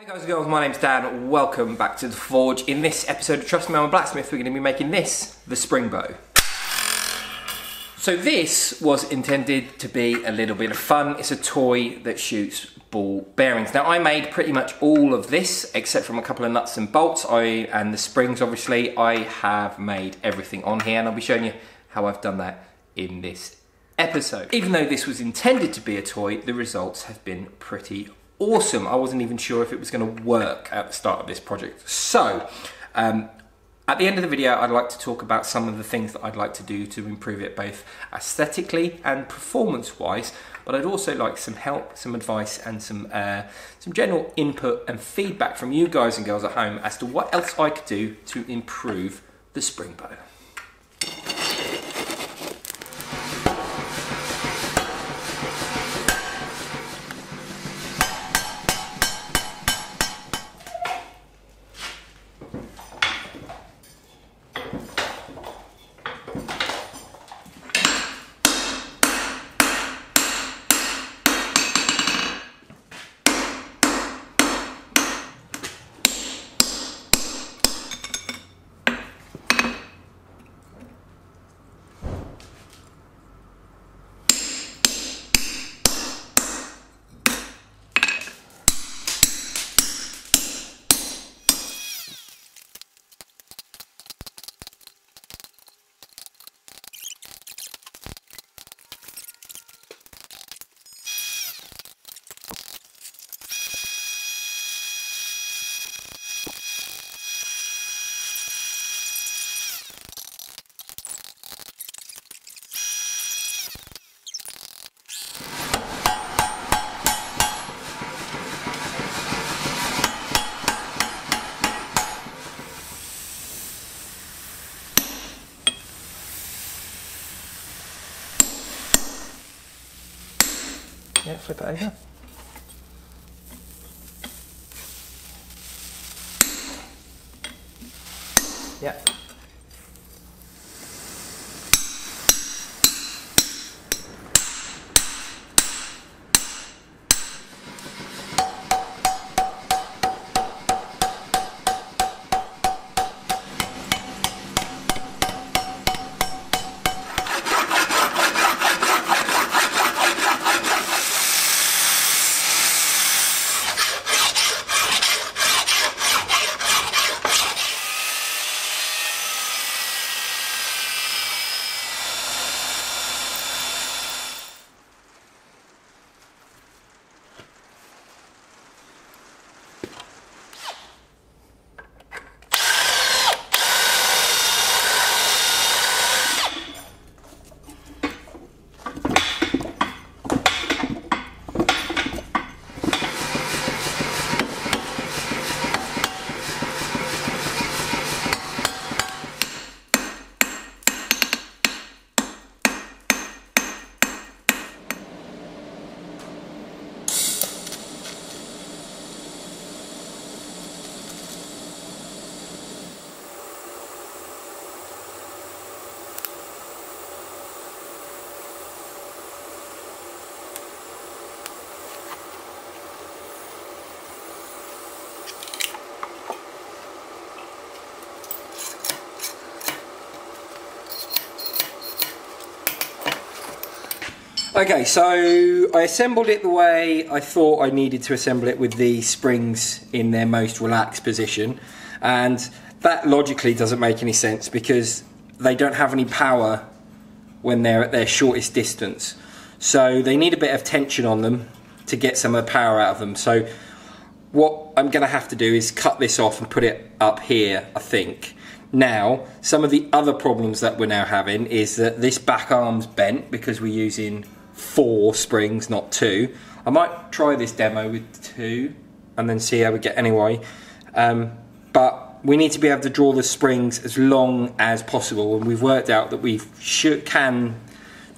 Hi guys and girls, my name's Dan. Welcome back to The Forge. In this episode of Trust Me I'm a Blacksmith, we're going to be making this, the spring bow. So this was intended to be a little bit of fun. It's a toy that shoots ball bearings. Now I made pretty much all of this except from a couple of nuts and bolts I and the springs obviously. I have made everything on here and I'll be showing you how I've done that in this episode. Even though this was intended to be a toy, the results have been pretty awesome. I wasn't even sure if it was going to work at the start of this project. So, um, at the end of the video, I'd like to talk about some of the things that I'd like to do to improve it both aesthetically and performance-wise, but I'd also like some help, some advice, and some uh, some general input and feedback from you guys and girls at home as to what else I could do to improve the spring bow. Yeah, flip it over. Yeah. Okay, so I assembled it the way I thought I needed to assemble it with the springs in their most relaxed position. And that logically doesn't make any sense because they don't have any power when they're at their shortest distance. So they need a bit of tension on them to get some of the power out of them. So what I'm going to have to do is cut this off and put it up here, I think. Now, some of the other problems that we're now having is that this back arm's bent because we're using four springs, not two. I might try this demo with two and then see how we get anyway. Um, but we need to be able to draw the springs as long as possible and we've worked out that we should, can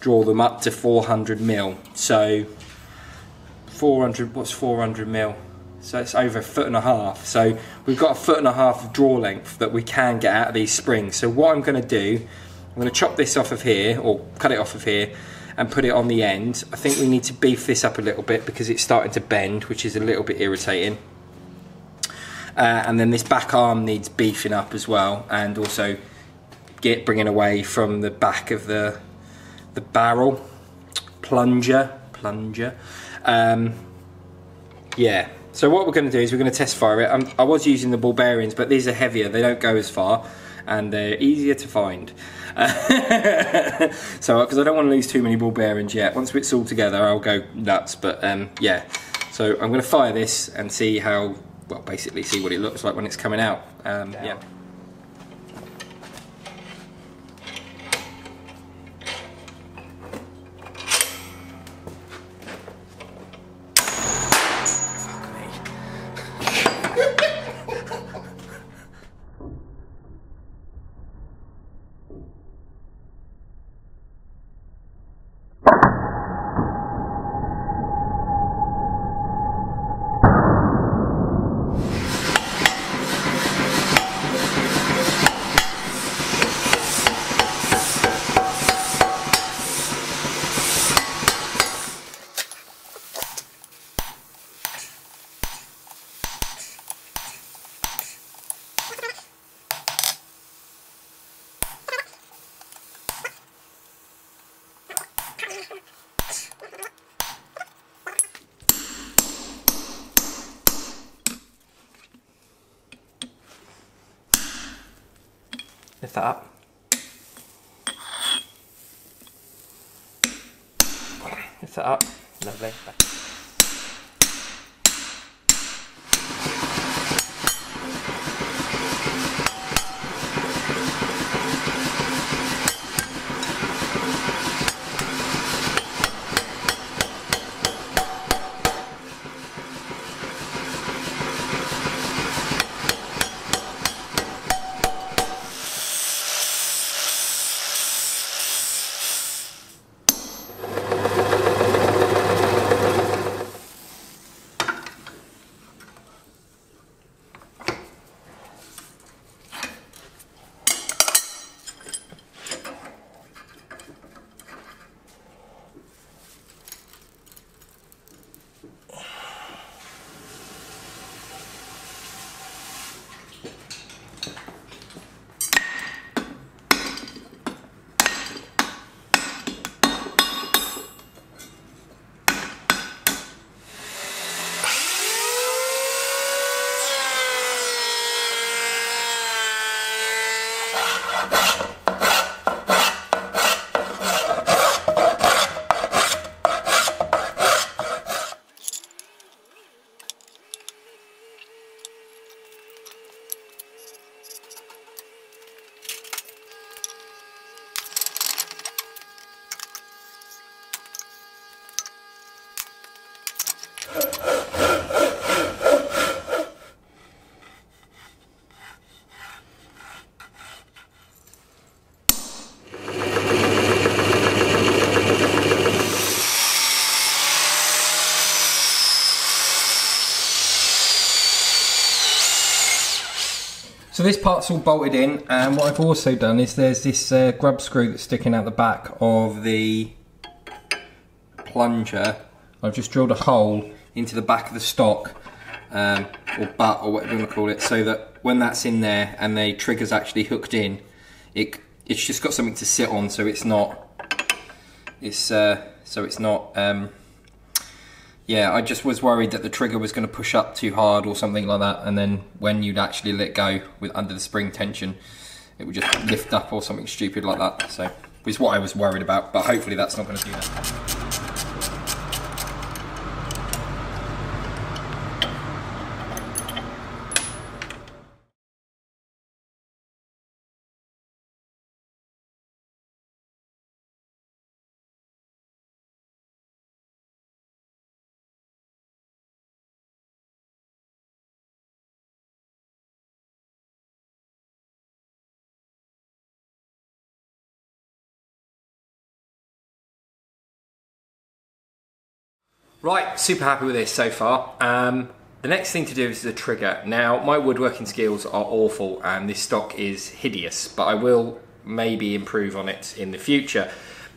draw them up to 400 mil. So 400, what's 400 mil? So it's over a foot and a half. So we've got a foot and a half of draw length that we can get out of these springs. So what I'm going to do, I'm going to chop this off of here, or cut it off of here, and put it on the end. I think we need to beef this up a little bit because it's starting to bend, which is a little bit irritating. Uh, and then this back arm needs beefing up as well, and also get bringing away from the back of the the barrel plunger plunger. Um, yeah. So what we're going to do is we're going to test fire it. I'm, I was using the ball bearings, but these are heavier. They don't go as far, and they're easier to find. so because I don't want to lose too many ball bearings yet. Once it's all together, I'll go nuts. But um, yeah. So I'm going to fire this and see how well basically see what it looks like when it's coming out. Um, yeah. Lift that. Lift that. Lovely. So this part's all bolted in and what I've also done is there's this uh, grub screw that's sticking out the back of the plunger. I've just drilled a hole into the back of the stock um, or butt or whatever you want to call it so that when that's in there and the trigger's actually hooked in it it's just got something to sit on so it's not it's uh, so it's not um, yeah, I just was worried that the trigger was going to push up too hard or something like that, and then when you'd actually let go with under the spring tension, it would just lift up or something stupid like that. So, it's what I was worried about, but hopefully that's not going to do that. Right, super happy with this so far. Um, the next thing to do is the trigger. Now, my woodworking skills are awful and this stock is hideous, but I will maybe improve on it in the future.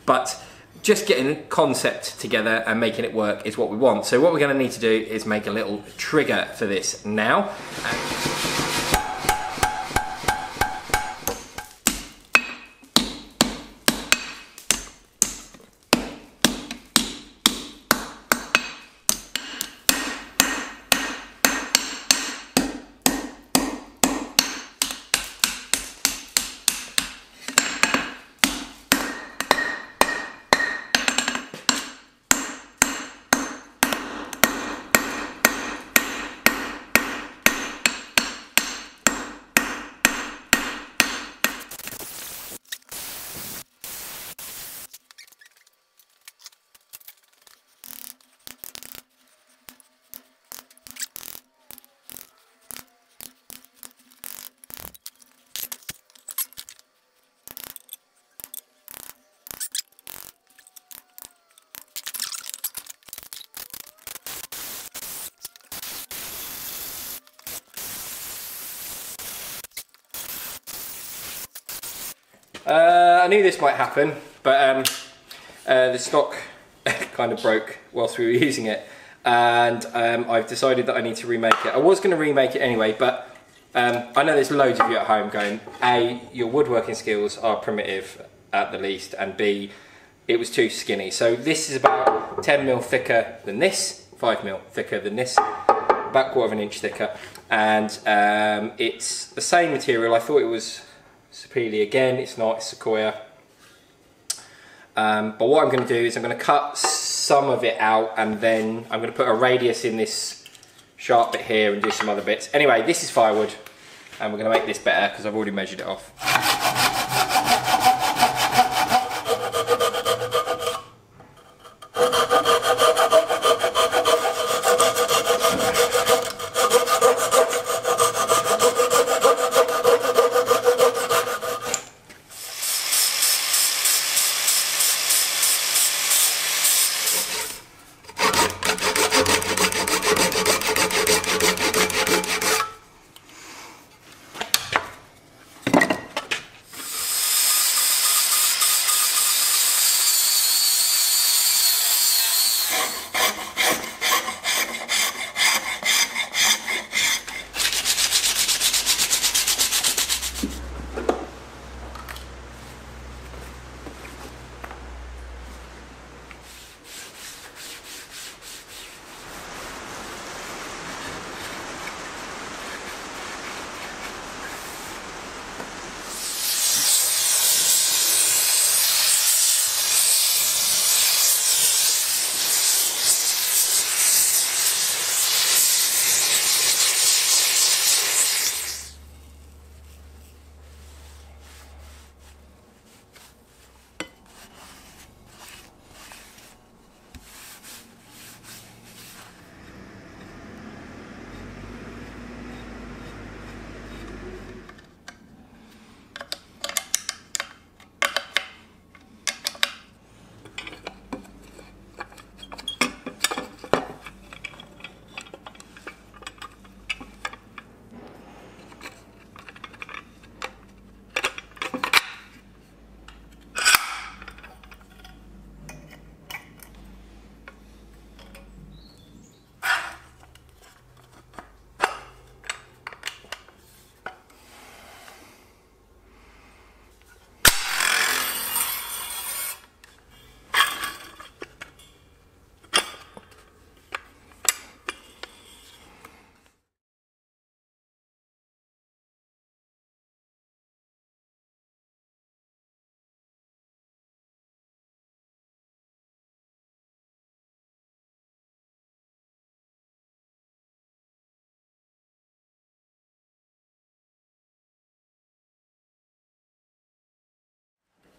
But just getting a concept together and making it work is what we want. So what we're going to need to do is make a little trigger for this now. Uh, I knew this might happen, but um, uh, the stock kind of broke whilst we were using it, and um, I've decided that I need to remake it. I was going to remake it anyway, but um, I know there's loads of you at home going, A, your woodworking skills are primitive at the least, and B, it was too skinny. So this is about 10 mil thicker than this, 5 mil thicker than this, about quarter of an inch thicker, and um, it's the same material. I thought it was Sapele again, it's not, it's Sequoia. Um, but what I'm going to do is I'm going to cut some of it out and then I'm going to put a radius in this sharp bit here and do some other bits. Anyway, this is firewood and we're going to make this better because I've already measured it off.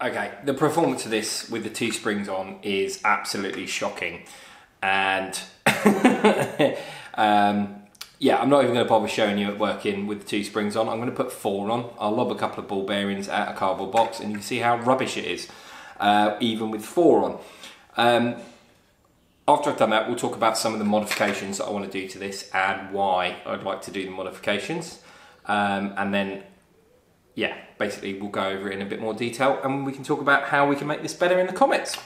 Okay, the performance of this with the two springs on is absolutely shocking, and um, yeah, I'm not even going to bother showing you it working with the two springs on. I'm going to put four on. I'll lob a couple of ball bearings at a cardboard box, and you can see how rubbish it is, uh, even with four on. Um, after I've done that, we'll talk about some of the modifications that I want to do to this and why I'd like to do the modifications, um, and then yeah, basically we'll go over it in a bit more detail and we can talk about how we can make this better in the comments.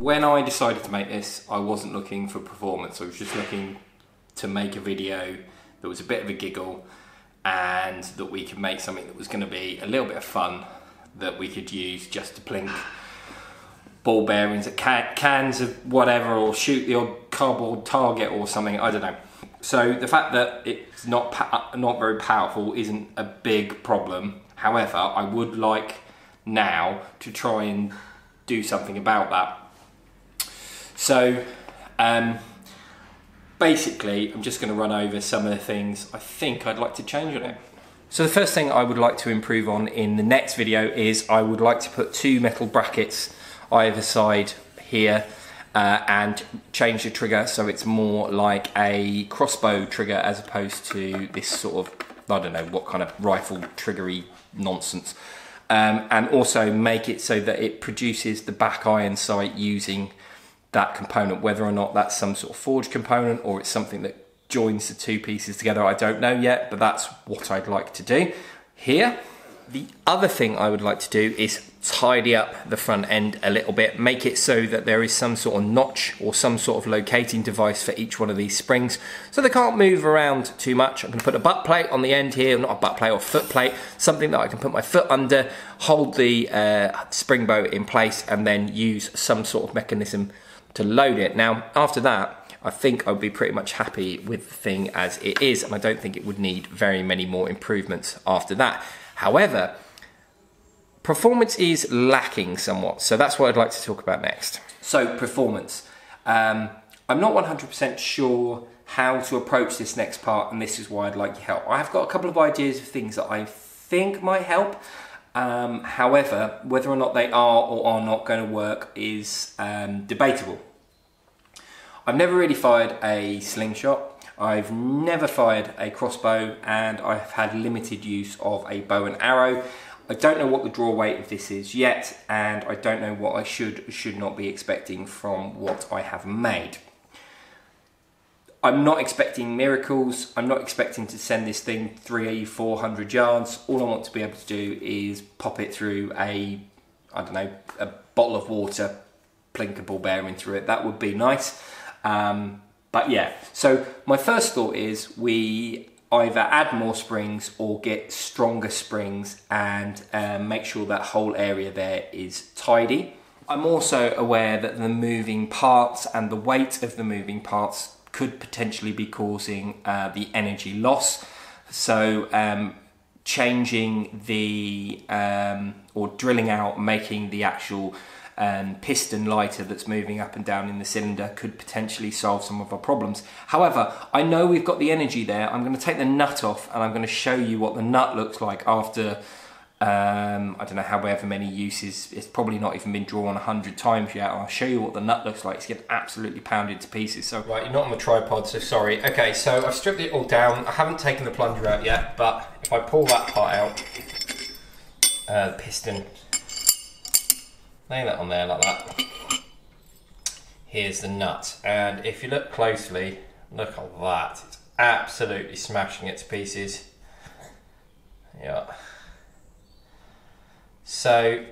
when I decided to make this, I wasn't looking for performance. I was just looking to make a video that was a bit of a giggle and that we could make something that was going to be a little bit of fun that we could use just to plink ball bearings at cans of whatever or shoot the odd cardboard target or something. I don't know. So the fact that it's not not very powerful isn't a big problem. However, I would like now to try and do something about that. So um, basically, I'm just going to run over some of the things I think I'd like to change on it. So the first thing I would like to improve on in the next video is I would like to put two metal brackets either side here uh, and change the trigger so it's more like a crossbow trigger as opposed to this sort of, I don't know what kind of rifle triggery nonsense. Um, and also make it so that it produces the back iron sight using that component, whether or not that's some sort of forged component or it's something that joins the two pieces together, I don't know yet, but that's what I'd like to do. Here, the other thing I would like to do is tidy up the front end a little bit, make it so that there is some sort of notch or some sort of locating device for each one of these springs so they can't move around too much. I'm going to put a butt plate on the end here, not a butt plate or foot plate, something that I can put my foot under, hold the uh, spring bow in place and then use some sort of mechanism to load it. Now after that I think I'd be pretty much happy with the thing as it is and I don't think it would need very many more improvements after that. However, performance is lacking somewhat, so that's what I'd like to talk about next. So, performance. Um, I'm not 100% sure how to approach this next part, and this is why I'd like your help. I have got a couple of ideas of things that I think might help. Um, however, whether or not they are or are not going to work is um, debatable. I've never really fired a slingshot. I've never fired a crossbow and I've had limited use of a bow and arrow. I don't know what the draw weight of this is yet and I don't know what I should should not be expecting from what I have made. I'm not expecting miracles. I'm not expecting to send this thing three, four hundred yards. All I want to be able to do is pop it through a, I don't know, a bottle of water, plink a ball bearing through it. That would be nice. Um, but yeah, so my first thought is we either add more springs or get stronger springs and um, make sure that whole area there is tidy. I'm also aware that the moving parts and the weight of the moving parts could potentially be causing uh, the energy loss. So um, changing the um, or drilling out, making the actual um, piston lighter that's moving up and down in the cylinder could potentially solve some of our problems. However, I know we've got the energy there. I'm going to take the nut off and I'm going to show you what the nut looks like after um, I don't know how, however many uses, it's probably not even been drawn a hundred times yet. I'll show you what the nut looks like. It's getting absolutely pounded to pieces. So right, you're not on the tripod, so sorry. Okay, so I've stripped it all down. I haven't taken the plunger out yet, but if I pull that part out, uh, the piston lay that on there like that. Here's the nut, and if you look closely, look at that. It's absolutely smashing it to pieces. Yeah. So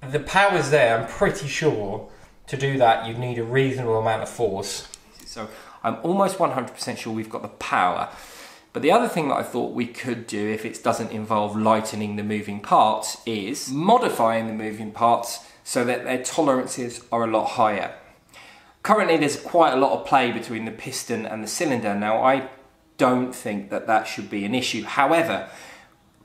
the power's there. I'm pretty sure to do that you'd need a reasonable amount of force. So I'm almost 100% sure we've got the power. But the other thing that I thought we could do if it doesn't involve lightening the moving parts is modifying the moving parts so that their tolerances are a lot higher. Currently there's quite a lot of play between the piston and the cylinder. Now I don't think that that should be an issue. However,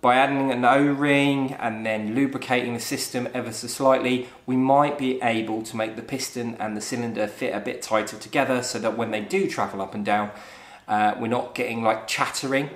by adding an O-ring and then lubricating the system ever so slightly, we might be able to make the piston and the cylinder fit a bit tighter together so that when they do travel up and down, uh, we're not getting like chattering.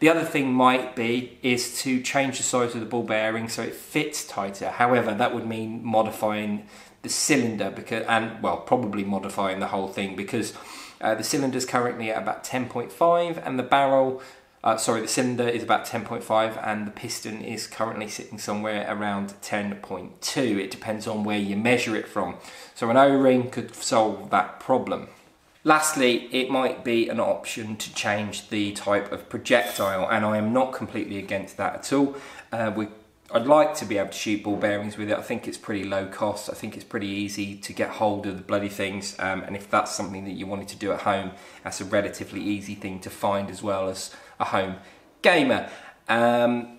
The other thing might be is to change the size of the ball bearing so it fits tighter. However, that would mean modifying the cylinder because, and well, probably modifying the whole thing because uh, the cylinder is currently at about 10.5 and the barrel, uh, sorry, the cylinder is about 10.5 and the piston is currently sitting somewhere around 10.2. It depends on where you measure it from. So an O-ring could solve that problem. Lastly, it might be an option to change the type of projectile, and I am not completely against that at all. Uh, we're I'd like to be able to shoot ball bearings with it. I think it's pretty low cost. I think it's pretty easy to get hold of the bloody things. Um, and if that's something that you wanted to do at home, that's a relatively easy thing to find as well as a home gamer. Um,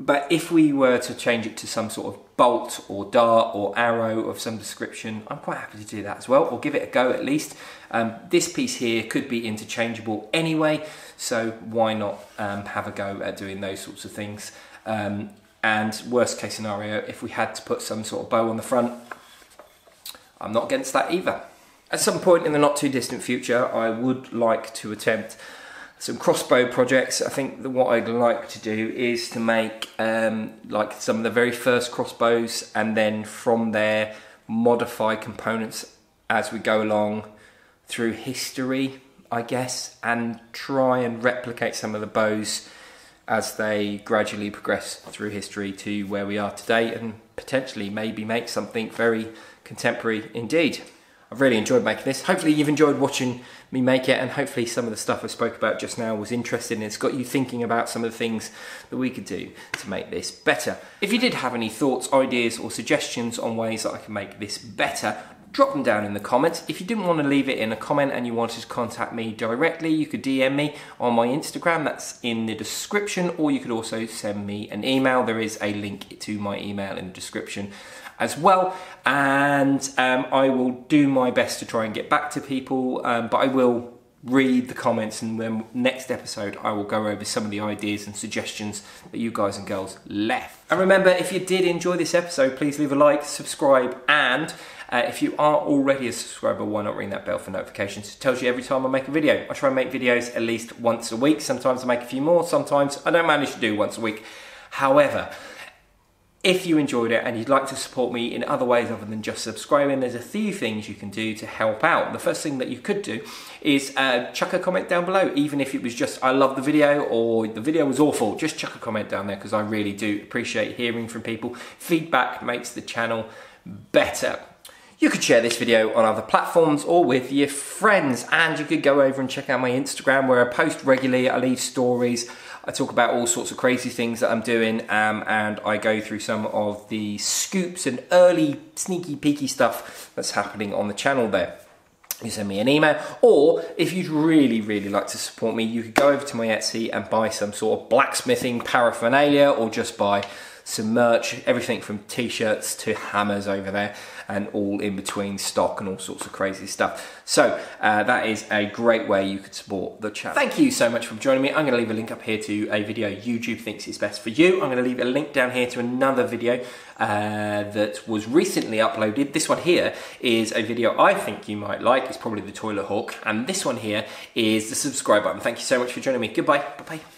but if we were to change it to some sort of bolt or dart or arrow of some description, I'm quite happy to do that as well, or give it a go at least. Um, this piece here could be interchangeable anyway, so why not um, have a go at doing those sorts of things. Um, and worst case scenario, if we had to put some sort of bow on the front, I'm not against that either. At some point in the not too distant future, I would like to attempt some crossbow projects. I think that what I'd like to do is to make um, like some of the very first crossbows and then from there modify components as we go along through history, I guess, and try and replicate some of the bows as they gradually progress through history to where we are today and potentially maybe make something very contemporary indeed. I've really enjoyed making this. Hopefully you've enjoyed watching me make it and hopefully some of the stuff I spoke about just now was interesting and it's got you thinking about some of the things that we could do to make this better. If you did have any thoughts, ideas or suggestions on ways that I can make this better, drop them down in the comments. If you didn't want to leave it in a comment and you wanted to contact me directly, you could DM me on my Instagram, that's in the description, or you could also send me an email. There is a link to my email in the description as well. And um, I will do my best to try and get back to people, um, but I will read the comments and then next episode I will go over some of the ideas and suggestions that you guys and girls left. And remember, if you did enjoy this episode, please leave a like, subscribe, and uh, if you are already a subscriber, why not ring that bell for notifications? It tells you every time I make a video. I try and make videos at least once a week. Sometimes I make a few more, sometimes I don't manage to do once a week. However, if you enjoyed it and you'd like to support me in other ways other than just subscribing, there's a few things you can do to help out. The first thing that you could do is uh, chuck a comment down below, even if it was just I love the video or the video was awful. Just chuck a comment down there because I really do appreciate hearing from people. Feedback makes the channel better. You could share this video on other platforms or with your friends, and you could go over and check out my Instagram where I post regularly. I leave stories I talk about all sorts of crazy things that I'm doing um, and I go through some of the scoops and early sneaky peeky stuff that's happening on the channel there. You send me an email, or if you'd really, really like to support me, you could go over to my Etsy and buy some sort of blacksmithing paraphernalia or just buy some merch, everything from t-shirts to hammers over there and all in between stock and all sorts of crazy stuff. So uh, that is a great way you could support the channel. Thank you so much for joining me. I'm going to leave a link up here to a video YouTube thinks is best for you. I'm going to leave a link down here to another video uh, that was recently uploaded. This one here is a video I think you might like. It's probably the toilet hawk. And this one here is the subscribe button. Thank you so much for joining me. Goodbye. Bye-bye.